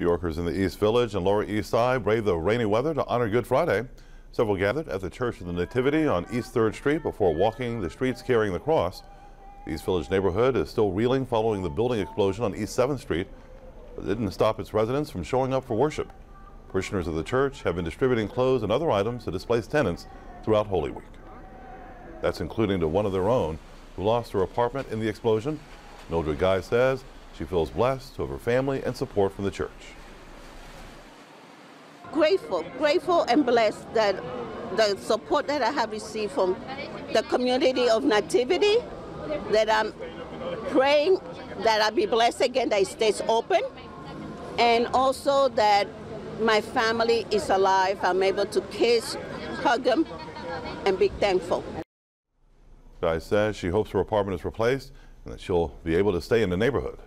New Yorkers in the East Village and Lower East Side braved the rainy weather to honor Good Friday. Several gathered at the Church of the Nativity on East 3rd Street before walking the streets carrying the cross. The East Village neighborhood is still reeling following the building explosion on East 7th Street, but didn't stop its residents from showing up for worship. Parishioners of the church have been distributing clothes and other items to displaced tenants throughout Holy Week. That's including to one of their own who lost her apartment in the explosion. Mildred Guy says she feels blessed to have her family and support from the church. Grateful, grateful and blessed that the support that I have received from the community of Nativity, that I'm praying that I be blessed again, that it stays open, and also that my family is alive. I'm able to kiss, hug them, and be thankful. Guy says she hopes her apartment is replaced and that she'll be able to stay in the neighborhood.